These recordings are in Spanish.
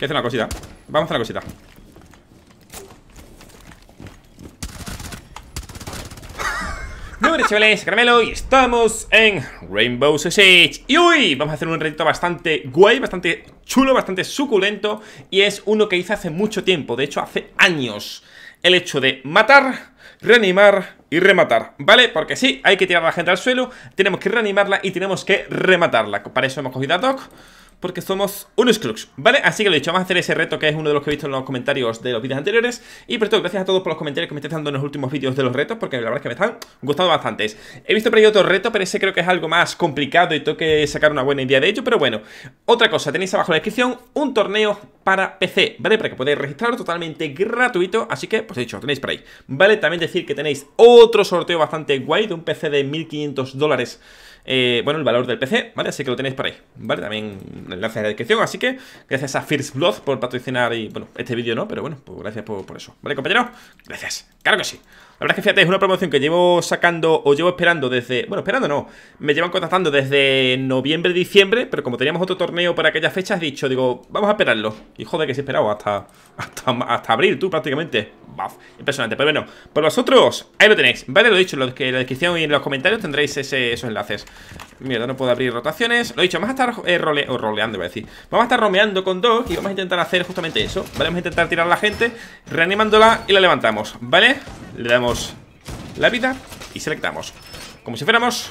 Que hacer una cosita. Vamos a hacer una cosita. Muy chavales, Caramelo y estamos en Rainbow Six Y hoy vamos a hacer un reto bastante guay, bastante chulo, bastante suculento Y es uno que hice hace mucho tiempo, de hecho hace años. El hecho de matar, reanimar y rematar, ¿vale? Porque sí, hay que tirar a la gente al suelo Tenemos que reanimarla y tenemos que rematarla. Para eso hemos cogido a Doc porque somos unos crux, ¿vale? Así que lo dicho, vamos a hacer ese reto que es uno de los que he visto en los comentarios de los vídeos anteriores Y por todo, gracias a todos por los comentarios que me estáis dando en los últimos vídeos de los retos Porque la verdad es que me están gustando bastantes He visto por ahí otro reto, pero ese creo que es algo más complicado y tengo que sacar una buena idea de ello Pero bueno, otra cosa, tenéis abajo en la descripción un torneo para PC, ¿vale? Para que podáis registrarlo totalmente gratuito Así que, pues he dicho, lo tenéis por ahí ¿Vale? También decir que tenéis otro sorteo bastante guay de un PC de 1500 dólares eh, bueno, el valor del PC, ¿vale? Así que lo tenéis por ahí, ¿vale? También el enlace en la descripción, así que gracias a First Blood por patrocinar y, bueno, este vídeo no, pero bueno, pues gracias por, eso, ¿vale, compañero? Gracias, claro que sí la verdad es que fíjate, es una promoción que llevo sacando o llevo esperando desde... Bueno, esperando no. Me llevan contactando desde noviembre, diciembre, pero como teníamos otro torneo para aquellas fechas, he dicho, digo, vamos a esperarlo. Y joder, que se he esperado hasta, hasta, hasta abril, tú prácticamente. Impresionante. Pero bueno, por vosotros, ahí lo tenéis. Vale, lo he dicho, en la descripción y en los comentarios tendréis esos enlaces. Mierda, no puedo abrir rotaciones. Lo he dicho, vamos a estar eh, roleando, voy a decir. Vamos a estar romeando con Doc y vamos a intentar hacer justamente eso. Vale, vamos a intentar tirar a la gente, reanimándola y la levantamos. ¿Vale? Le damos la vida y selectamos. Como si fuéramos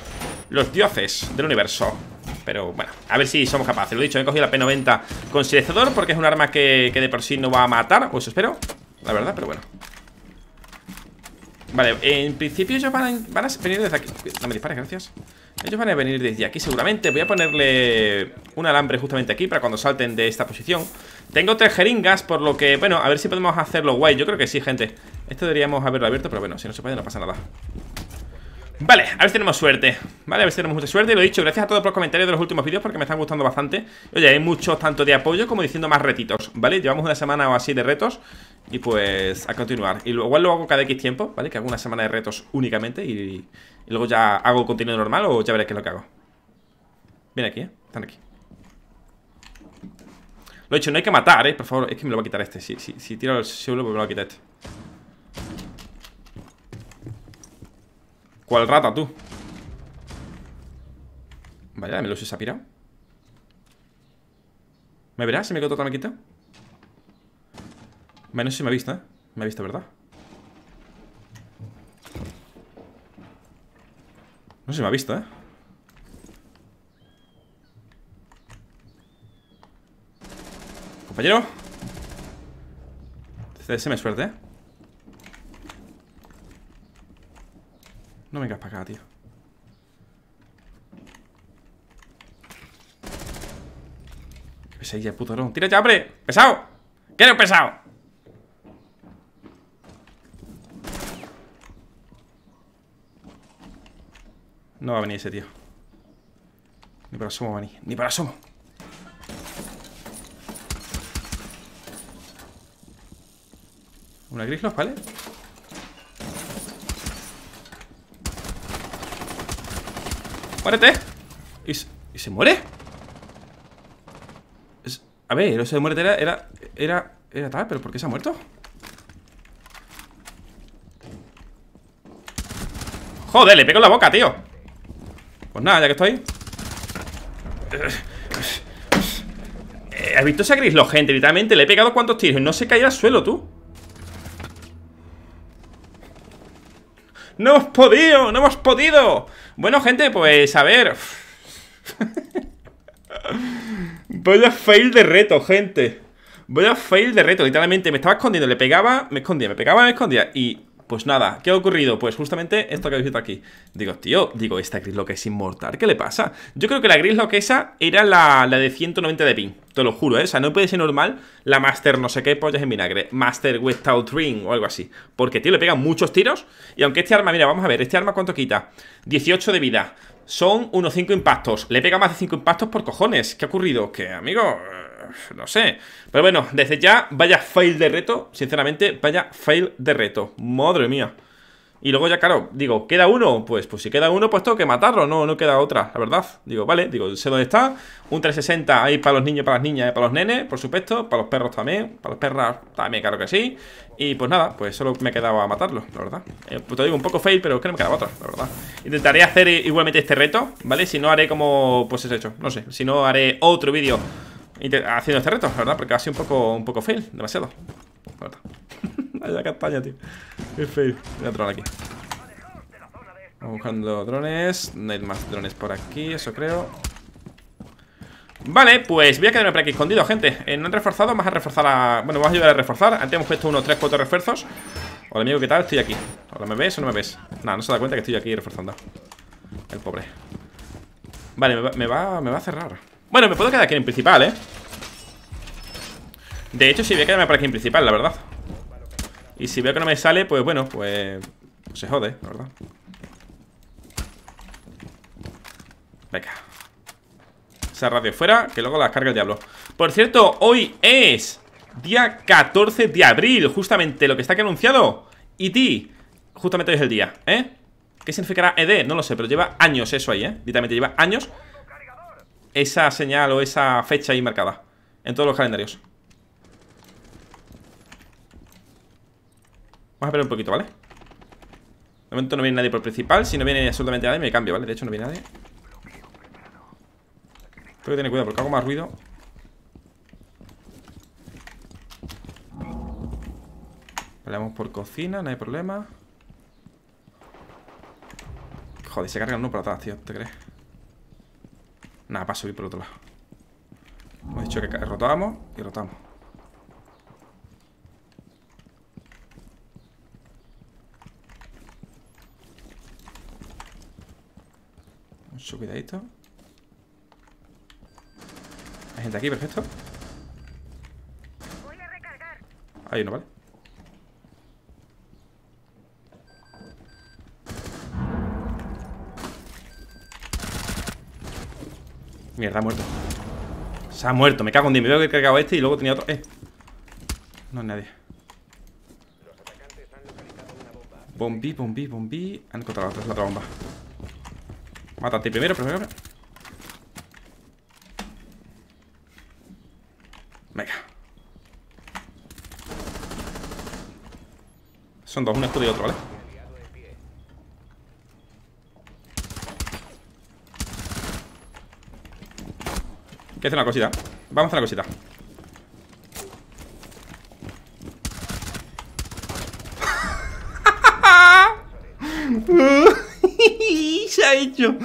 los dioses del universo. Pero bueno, a ver si somos capaces. Lo he dicho, he cogido la P90 con silenciador porque es un arma que, de por sí no va a matar. O eso espero, la verdad, pero bueno. Vale, en principio ellos van a, van a venir desde aquí. No me dispares, gracias. Ellos van a venir desde aquí seguramente. Voy a ponerle un alambre justamente aquí Para cuando salten de esta posición. Tengo tres jeringas, por lo que, bueno, a ver si podemos hacerlo guay. Yo creo que sí, gente. Esto deberíamos haberlo abierto, pero bueno, si no se puede no pasa nada. Vale, a ver si tenemos suerte. Vale, a ver si tenemos mucha suerte. Lo he dicho, gracias a todos por los comentarios de los últimos vídeos Porque me están gustando bastante. Oye, hay muchos tanto de apoyo como diciendo más retitos ¿Vale? Llevamos una semana o así de retos Y pues a continuar Y igual lo hago cada X tiempo, ¿vale? Que hago una semana de retos únicamente Y, luego ya hago contenido normal O ya veré qué es lo que hago Viene aquí, ¿eh? Están aquí Lo he dicho, no hay que matar, ¿eh? Por favor, es que me lo va a quitar este Si, si, si tiro el suelo, pues me lo va a quitar este ¿Cuál rata, tú? Vaya, me lo se ha pirado ¿Me verás si me quedo totalmente quitado? Menos si me ha visto, ¿eh? Me ha visto, ¿verdad? No sé si me ha visto, ¿eh? Compañero me suerte, ¿eh? No vengas para acá, tío Qué pesadilla, puto ron ¡Tira ya, hombre! ¡Pesado! ¿Qué eres pesado? No va a venir ese tío Ni para asomo va a venir Ni para asomo Una grislos, ¿vale? ¡Muérete! ¿Y, se muere? a ver, eso de muerte era, era... Era... Era tal, pero ¿por qué se ha muerto? Joder, le pego en la boca, tío Pues nada, ya que estoy eh, ¿Has visto ese grislo, gente? Literalmente le he pegado cuantos tiros y no se cae al suelo, tú ¡No hemos podido! ¡No hemos podido! Bueno, gente, pues a ver Voy a fail de reto, gente Voy a fail de reto, literalmente Me estaba escondiendo, le pegaba, me escondía Me pegaba, me escondía Y pues nada, ¿qué ha ocurrido? Pues justamente esto que habéis visto aquí Digo, tío, digo, esta Grislock es inmortal ¿Qué le pasa? Yo creo que la Grislock esa era la, de 190 de ping Te lo juro, ¿eh? O sea, no puede ser normal La Master no sé qué pollas en vinagre Master Without Ring o algo así Porque, tío, le pegan muchos tiros Y aunque este arma, mira, vamos a ver Este arma, ¿cuánto quita? 18 de vida Son unos 5 impactos Le pega más de 5 impactos por cojones ¿Qué ha ocurrido? Que, amigo no sé. Pero bueno, desde ya, vaya fail de reto. Sinceramente, vaya fail de reto. Madre mía. Y luego ya, claro, digo, ¿queda uno? Pues, pues si queda uno, pues tengo que matarlo, no, no queda otra, la verdad Digo, vale, digo, sé dónde está Un 360 ahí para los niños, para las niñas para los nenes, por supuesto Para los perros también, para los perras también, claro que sí Y pues nada, pues solo me quedaba matarlo, la verdad eh, Pues te digo, un poco fail, pero es que me quedaba otra, la verdad Intentaré hacer igualmente este reto, ¿vale? Si no haré como, pues es hecho, no sé Si no haré otro vídeo haciendo este reto, la verdad Porque ha sido un poco, un poco fail, demasiado La castaña, tío. Qué feo. Voy a tronar aquí. Vamos buscando drones. No hay más drones por aquí, eso creo. Vale, pues voy a quedarme por aquí escondido, gente. Eh, no han reforzado, vamos a reforzar a... Bueno, vamos a ayudar a reforzar. Antes hemos puesto unos 3-4 refuerzos. Hola, amigo, ¿qué tal? Estoy aquí. Hola, ¿me ves o no me ves? Nada, no se da cuenta que estoy aquí reforzando. El pobre. Vale, me va, me va, me va a cerrar. Bueno, me puedo quedar aquí en principal, ¿eh? De hecho, sí, voy a quedarme por aquí en principal, la verdad. Y si veo que no me sale, pues bueno, pues, se jode, la verdad. Venga. Esa radio fuera, que luego la carga el diablo. Por cierto, hoy es día 14 de abril, justamente lo que está aquí anunciado. Ti, justamente hoy es el día, ¿eh? ¿Qué significará ED? No lo sé, pero lleva años eso ahí, ¿eh? Lleva años esa señal o esa fecha ahí marcada en todos los calendarios. Vamos a esperar un poquito, ¿vale? De momento no viene nadie por el principal Si no viene absolutamente nadie me cambio, ¿vale? De hecho no viene nadie Tengo que tener cuidado porque hago más ruido Peleamos por cocina, no hay problema Joder, se carga uno por atrás, tío, ¿te crees? Nada, paso, ir por otro lado. Hemos dicho que rotamos y rotamos. Mucho cuidadito Hay gente aquí, perfecto. Hay uno, ¿vale? Mierda, ha muerto Se ha muerto, me cago en Dios Me veo que he cargado este y luego tenía otro Eh No hay nadie Bombi, bombi, bombi Han encontrado la otra bomba Mátate primero, primero. Venga. Son dos, un escudo y otro, ¿vale? Hay que hacer una cosita Vamos a hacer una cosita se ha hecho?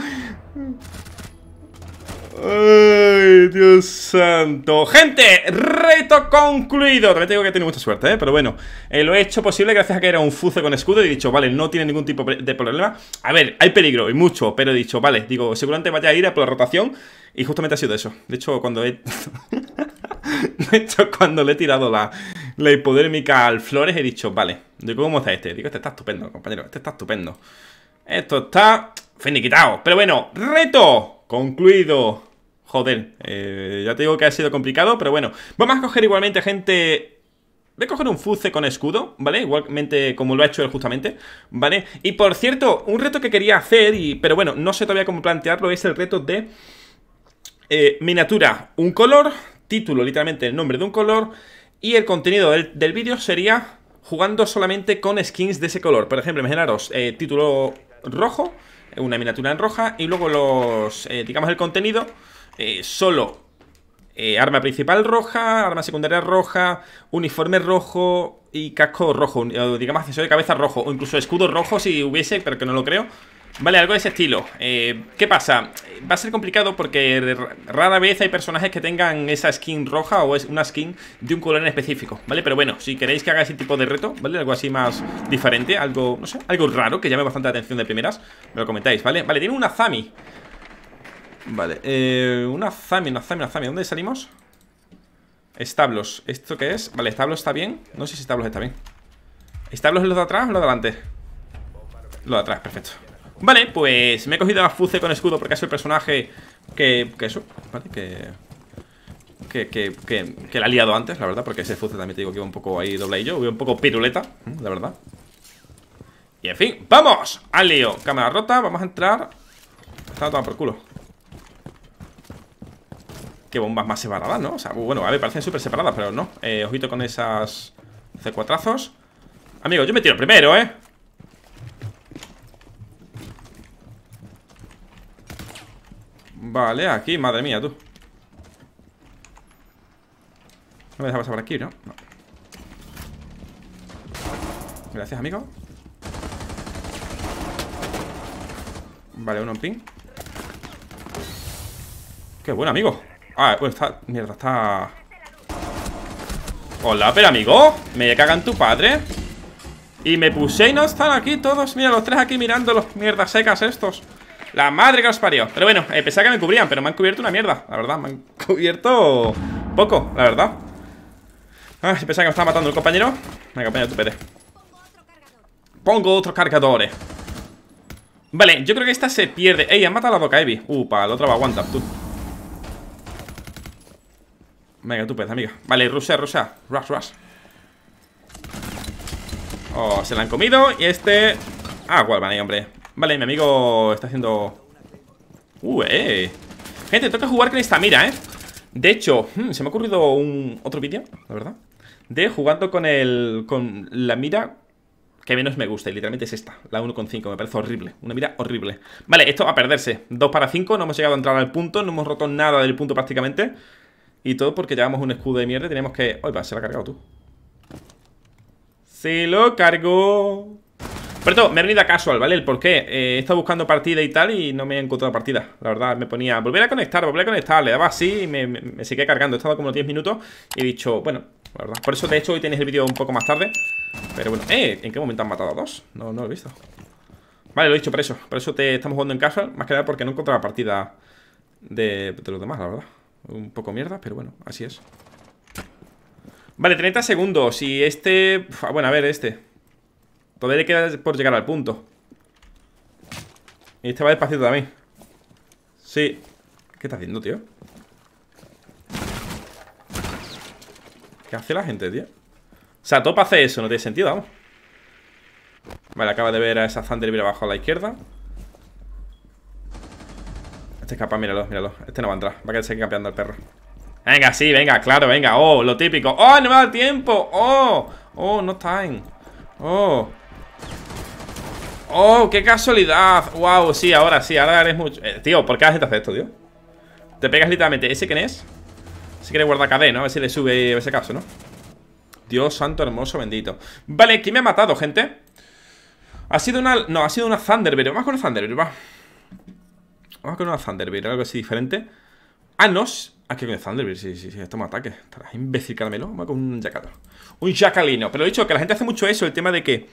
Dios santo. Gente, reto concluido. También tengo que tener mucha suerte, ¿eh? Pero bueno, eh, lo he hecho posible gracias a que era un fuce con escudo Y he dicho, vale, no tiene ningún tipo de problema A ver, hay peligro, y mucho Pero he dicho, vale, digo, seguramente vaya a ir a por la rotación Y justamente ha sido eso. De hecho, cuando he... de hecho, cuando le he tirado la, la hipodérmica al Flores He dicho, vale, digo, ¿cómo está este? Digo, este está estupendo, compañero, este está estupendo Esto está finiquitado. Pero bueno, reto concluido Joder, eh, ya te digo que ha sido complicado Pero bueno, vamos a coger igualmente, gente Voy a coger un fuce con escudo, ¿vale? Igualmente como lo ha hecho él justamente, ¿vale? Y por cierto, un reto que quería hacer, y, pero bueno, no sé todavía cómo plantearlo Es el reto de eh, miniatura, un color Título, literalmente el nombre de un color Y el contenido del, del vídeo sería jugando solamente con skins de ese color Por ejemplo, imaginaros, eh, título rojo una miniatura en roja y luego los, eh, digamos el contenido, eh, solo eh, arma principal roja, arma secundaria roja, uniforme rojo y casco rojo, digamos accesorio de cabeza rojo o incluso escudo rojo si hubiese, pero que no lo creo. Vale, algo de ese estilo eh, ¿Qué pasa? Va a ser complicado porque rara vez hay personajes que tengan esa skin roja o es una skin de un color en específico, ¿vale? Pero bueno, si queréis que haga ese tipo de reto, ¿vale? Algo así más diferente, algo, no sé, algo raro que llame bastante la atención de primeras Me lo comentáis, ¿vale? Vale, tiene una Zami Vale, eh, una Zami, una Zami, una Zami ¿Dónde salimos? Establos, ¿esto qué es? Vale, establos está bien No sé si establos está bien ¿Establos es lo de atrás o lo de adelante? Lo de atrás, perfecto Vale, pues me he cogido a Fuce con escudo porque es el personaje que, que eso, ¿vale? Que, que, que, que, la ha liado antes, la verdad, porque ese Fuce también te digo que iba un poco ahí yo, iba un poco piruleta, la verdad. Y en fin, ¡vamos! Al lío Cámara rota, vamos a entrar Está todo por culo Qué bombas más separadas, ¿no? O sea, bueno, a ver, parecen súper separadas Pero no, eh, ojito con esas C4azos Amigo, yo me tiro primero, ¿eh? Vale, aquí, madre mía, tú. No me deja pasar por aquí, ¿no? No. Gracias, amigo. Vale, uno en ping. Qué bueno, amigo Ah, pues está... Mierda, está... Hola, pero amigo Me cagan tu padre. Y me puse y no están aquí todos Mira, los tres aquí mirando los mierdas secas estos. La madre que los parió. Pero bueno, eh, pensaba que me cubrían Pero me han cubierto una mierda La verdad, me han cubierto Poco, la verdad. Ah, pensaba que me estaba matando el compañero. Venga, compañero, tu pete Pongo otros cargadores Vale, yo creo que esta se pierde. Ey, han matado a la Doca Evi. Upa, la otra va a aguantar, tú Venga, tú pez, amiga. Vale, rusea, rusea Rush, rush. Oh, se la han comido Y este... Ah, vale, hombre. Vale, mi amigo está haciendo... Uh, eh. Gente, que jugar con esta mira, eh. De hecho, hmm, se me ha ocurrido un otro vídeo, la verdad De jugando con el... Con la mira que menos me gusta y literalmente es esta, la 1.5, me parece horrible, una mira horrible. Vale, esto va a perderse, 2 para 5, no hemos llegado a entrar al punto, no hemos roto nada del punto prácticamente Y todo porque llevamos un escudo de mierda y tenemos que... ¡Ay, va! Se lo ha cargado tú. Se lo cargó. Pero me he venido a casual, ¿vale? El por qué. Eh, He estado buscando partida y tal y no me he encontrado partida. La verdad, me ponía, volver a conectar, volver a conectar Le daba así y me, me, sigue cargando. He estado como 10 minutos y he dicho, bueno, la verdad Por eso, de hecho, hoy tenéis el vídeo un poco más tarde. Pero bueno, eh, ¿en qué momento han matado a dos? No, no lo he visto. Vale, lo he dicho por eso. Por eso te estamos jugando en casa Más que nada porque no encontraba partida de los demás, la verdad Un poco mierda, pero bueno, así es. Vale, 30 segundos Y este... Bueno, a ver, este. Todavía le queda por llegar al punto. Y este va despacito también. Sí. ¿Qué está haciendo, tío? ¿Qué hace la gente, tío? O sea, Top hace eso, no tiene sentido, vamos. Vale, acaba de ver a esa Thunderbird abajo a la izquierda Este escapa, míralo, míralo. Este no va a entrar, va a quedar campeando el perro. Venga, sí, venga, claro, venga. Oh, lo típico. Oh, no me da tiempo. Oh, oh, no time Oh. Oh, qué casualidad. Wow, sí, ahora sí, ahora eres mucho. Eh, Tío, ¿por qué haces esto, tío? Te pegas literalmente ¿Ese quién es? Si quiere guardar KD, ¿no? A ver si le sube ese caso, ¿no? Dios santo, hermoso, bendito. Vale, ¿quién me ha matado, gente? Ha sido una... No, ha sido una Thunderbird Vamos con Thunderbird, va Vamos con una Thunderbird, algo así diferente Ah, no Ah, que con Thunderbird, sí, sí, sí Esto me ataque Estarás imbécil, caramelo Vamos con un Jackal Un Jackalino Pero he dicho que la gente hace mucho eso El tema de que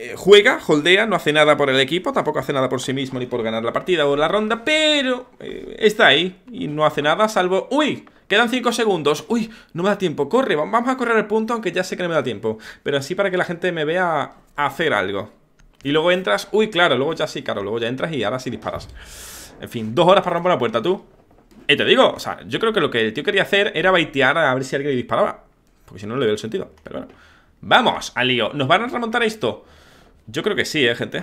eh, juega, holdea, no hace nada por el equipo, tampoco hace nada por sí mismo ni por ganar la partida o la ronda, pero eh, está ahí y no hace nada salvo... ¡Uy! Quedan 5 segundos. Uy, no me da tiempo. Corre, vamos a correr el punto, aunque ya sé que no me da tiempo. Pero así para que la gente me vea hacer algo. Y luego entras. Uy, claro, luego ya sí, claro. Luego ya entras y ahora sí disparas. En fin, dos horas para romper la puerta, tú. Y te digo, o sea, yo creo que lo que el tío quería hacer era baitear a ver si alguien disparaba. Porque si no, no le veo el sentido. Pero bueno. Vamos al lío. ¿Nos van a remontar esto? Yo creo que sí, eh, gente.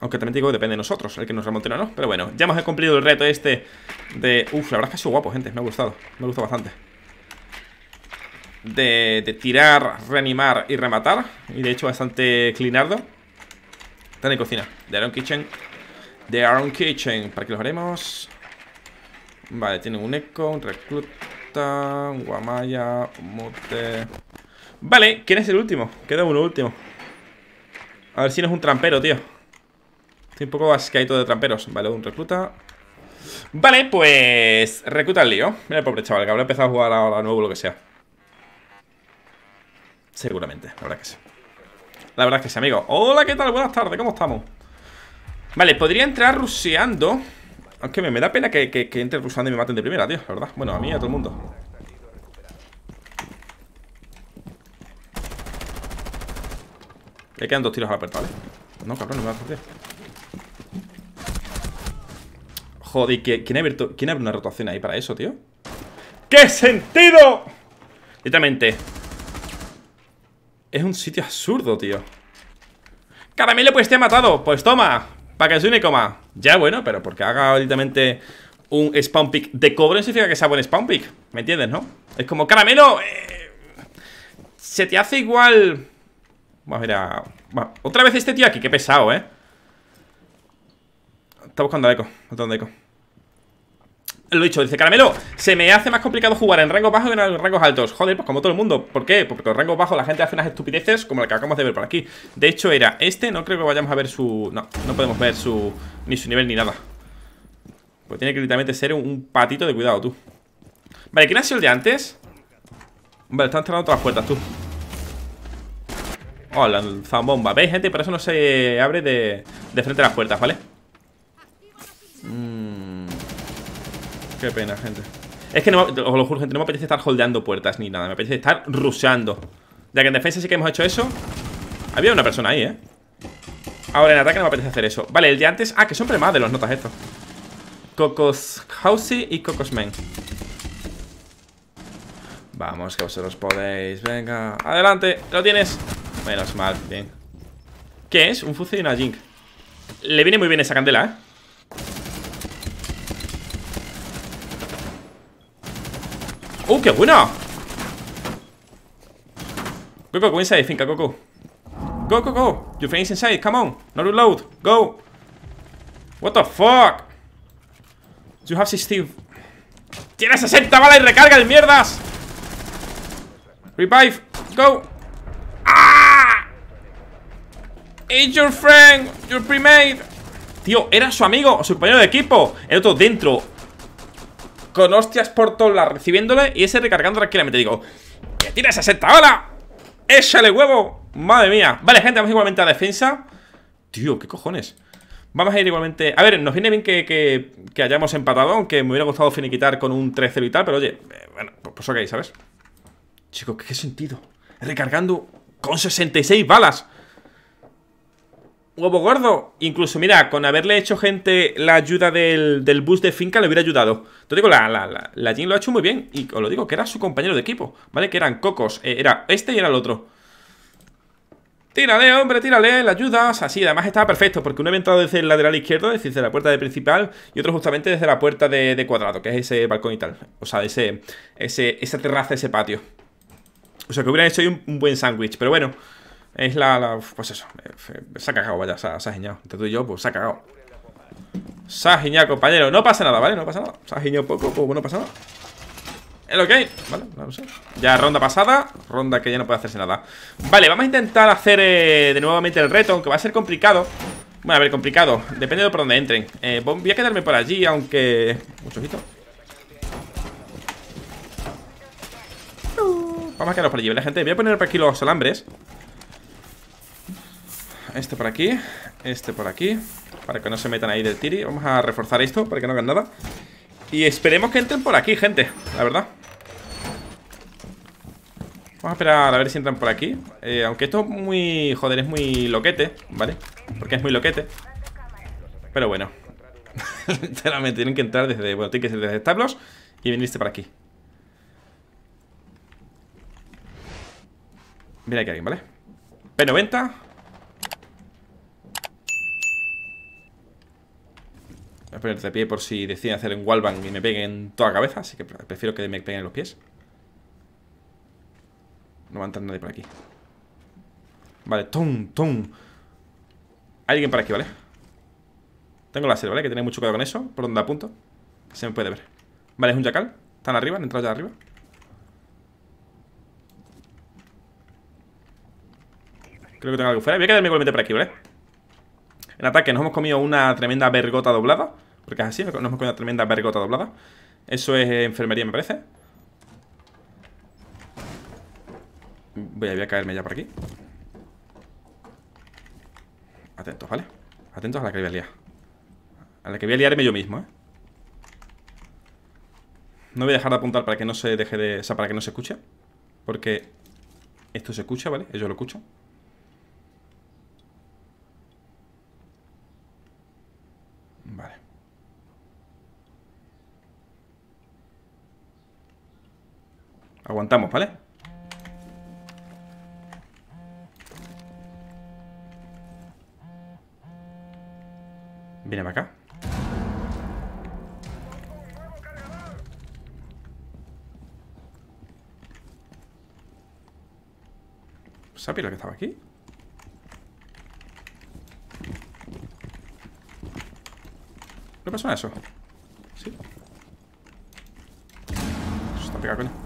Aunque también digo, depende de nosotros el que nos remonte o no. Pero bueno, ya hemos cumplido el reto este de... Uf, la verdad es que ha guapo, gente. Me ha gustado. Me ha gustado bastante. De, de tirar, reanimar y rematar. Y de hecho bastante cleanardo. Está en cocina. De Aaron Kitchen. De Aaron Kitchen. ¿Para qué los haremos? Vale, tiene un eco, un recluta, un guamaya, un mute... Vale, ¿quién es el último? Queda uno último. A ver si no es un trampero, tío. Estoy un poco asqueado de tramperos Vale, un recluta Vale, pues... Recluta el lío Mira el pobre chaval, que habrá empezado a jugar ahora nuevo lo que sea Seguramente, la verdad que sí La verdad que sí, amigo Hola, ¿qué tal? Buenas tardes, ¿cómo estamos? Vale, podría entrar ruseando. Aunque me, da pena que, que, entre ruseando y me maten de primera, tío La verdad, bueno, a mí y a todo el mundo. Le quedan dos tiros a la puerta, ¿vale? No, cabrón, no me va a hacer Joder, ¿quién ha, abierto, ¿quién abre una rotación ahí para eso, tío? ¡Qué sentido! Literalmente. Es un sitio absurdo, tío. Caramelo, pues te ha matado. Pues toma, para que se une coma Ya, bueno, pero porque haga directamente un spawn pick de cobre no significa que sea buen spawn pick ¿Me entiendes, no? Es como, caramelo eh, Se te hace igual Vamos a ver a... otra vez este tío aquí, qué pesado, ¿eh? Está buscando a Eco, está Eco lo dicho, dice Caramelo, se me hace más complicado jugar en rangos bajos que en rangos altos. Joder, pues como todo el mundo. ¿Por qué? Porque en rangos bajos la gente hace unas estupideces como la que acabamos de ver por aquí. De hecho, era este, no creo que vayamos a ver su... No, no podemos ver su... Ni su nivel ni nada. Pues tiene que literalmente ser un, patito de cuidado, tú. Vale, ¿quién ha sido el de antes? Vale, están cerrando todas las puertas, tú. Oh, la zambomba. ¿Veis, gente? Por eso no se abre de, de frente a las puertas, ¿vale? Qué pena, gente. Es que no, os lo juro, gente, no me apetece estar holdeando puertas ni nada. Me apetece estar ruseando Ya que en defensa sí que hemos hecho eso. Había una persona ahí, ¿eh? Ahora en ataque no me apetece hacer eso. Vale, el de antes... Ah, que son más de los notas estos. Cocos Housey y Cocos Men. Vamos, que vosotros podéis. Venga, adelante, lo tienes Menos mal, bien. ¿Qué es? Un fusil y una jink. Le viene muy bien esa candela, ¿eh? ¡Uh, qué buena! Coco, go inside, finca, Coco Go, go, go Your friend is inside, come on. No reload, go. What the fuck You have 60 Tiene 60 balas y recarga de mierdas. Revive, go. ¡Ah! It's your friend, your premade Tío, era su amigo o su compañero de equipo El otro dentro con hostias por todos lados recibiéndole y ese recargando tranquilamente. Digo, ¡que tiene 60! ¡Hola! ¡Échale huevo! Madre mía. Vale, gente, vamos igualmente a defensa. Tío, ¿qué cojones? Vamos a ir igualmente... A ver, nos viene bien que, hayamos empatado, aunque me hubiera gustado finiquitar con un 3-0 y tal, pero oye, eh, bueno, pues, pues ok, ¿sabes? Chicos, ¿qué sentido? Recargando con 66 balas. Huevo gordo. Incluso, mira, con haberle hecho gente la ayuda del, del bus de finca le hubiera ayudado. Te digo, la, la, la, Jin lo ha hecho muy bien. Y os lo digo, que era su compañero de equipo, ¿vale? Que eran cocos. Eh, era este y era el otro. Tírale, hombre, tírale, le ayudas. Así, además estaba perfecto, porque uno había entrado desde el lateral izquierdo, es decir, desde la puerta de principal, y otro justamente desde la puerta de, cuadrado, que es ese balcón y tal. O sea, ese, ese, esa terraza, ese patio. O sea, que hubieran hecho ahí un buen sándwich. Pero bueno, es la, Pues eso. Se ha cagado, vaya, se ha, se ha giñado. Entre tú y yo, pues se ha cagado. Se ha giñado, compañero. No pasa nada, ¿vale? No pasa nada. Se ha giñado poco, pues no pasa nada. Es lo ¿vale? No sé. Ya ronda pasada, ronda que ya no puede hacerse nada. Vale, vamos a intentar hacer eh, de nuevamente el reto, aunque va a ser complicado. Bueno, a ver, complicado. Depende de por dónde entren. Eh, voy a quedarme por allí, aunque. Mucho ojito. Vamos a quedarnos por allí, ¿vale, gente? Voy a poner por aquí los alambres. Este por aquí Este por aquí Para que no se metan ahí del tiri. Vamos a reforzar esto para que no hagan nada. Y esperemos que entren por aquí, gente La verdad. Vamos a esperar a ver si entran por aquí. Eh, Aunque esto es muy... Joder, es muy loquete ¿Vale? Porque es muy loquete. Pero bueno. Literalmente tienen que entrar desde... Bueno, tienen que ser desde establos Y venirse por aquí. Mira aquí alguien, ¿vale? P90 Voy a ponerte de pie por si deciden hacer un wallbang y me peguen toda la cabeza, así que prefiero que me peguen los pies. No va a entrar nadie por aquí. Vale, tum, tum. Hay alguien por aquí, ¿vale? Tengo láser, ¿vale? Que tener mucho cuidado con eso, por donde apunto. Se me puede ver. Vale, es un jackal. Están arriba, han entrado ya arriba. Creo que tengo algo fuera. Voy a quedarme igualmente por aquí, ¿vale? En ataque nos hemos comido una tremenda vergota doblada Porque es así, nos hemos una tremenda vergota doblada. Eso es enfermería, me parece. Voy a, caerme ya por aquí. Atentos, ¿vale? Atentos a la que voy a liar. A la que voy a liarme yo mismo, ¿eh? No voy a dejar de apuntar para que no se deje de... O sea, para que no se escuche. Porque esto se escucha, ¿vale? Ellos lo escuchan Aguantamos, ¿vale? Viene para acá. ¿Sabía lo que estaba aquí? ¿Qué pasó a eso? ¿Sí? Está pegado, coño Hay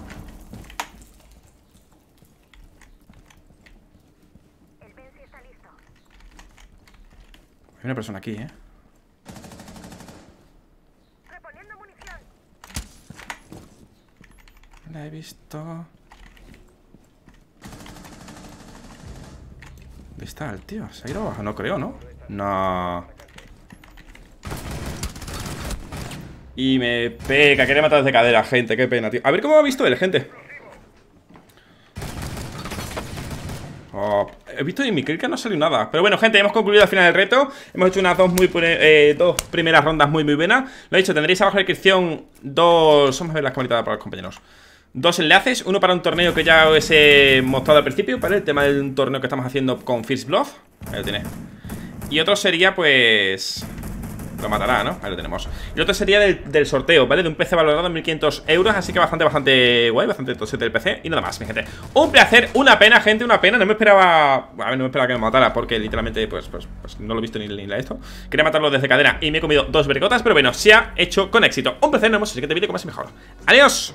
una persona aquí, ¿eh? La he visto ¿Dónde está el tío? ¿Se ha ido abajo? No creo, ¿no? No Y me pega, quiere matar desde cadera, gente, qué pena, tío A ver cómo ha visto él, gente oh, He visto en mi que no salió nada. Pero bueno, gente, hemos concluido al final del reto. Hemos hecho unas dos muy eh, dos primeras rondas muy muy buenas. Lo he dicho, tendréis abajo en la descripción Dos... Vamos a ver las camaritas para los compañeros. Dos enlaces, uno para un torneo que ya os he mostrado al principio Para el tema del torneo que estamos haciendo con First Blood. Ahí lo tenéis. Y otro sería pues... Lo matará, ¿no? Ahí lo tenemos Y otro sería del, sorteo, ¿vale? De un PC valorado en 1500 euros Así que bastante, bastante guay, bastante tosete el PC Y nada más, mi gente Un placer, una pena, gente, una pena No me esperaba... A ver, no me esperaba que me matara Porque literalmente, pues, pues, pues no lo he visto ni, ni la esto Quería matarlo desde cadera y me he comido dos vergotas Pero bueno, se ha hecho con éxito Un placer, nos vemos en el siguiente vídeo como más mejor ¡Adiós!